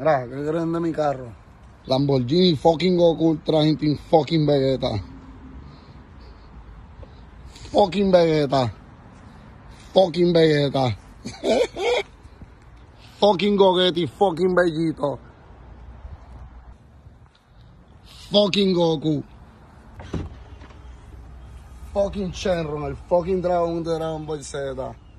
Mira, ¿qué creen de mi carro? Lamborghini fucking Goku Ultra Instinct fucking Vegeta. Fucking Vegeta. Fucking Vegeta. fucking Gogetti, fucking Bellito. Fucking Goku. Fucking Shenron, el fucking dragón de Dragon Ball Z.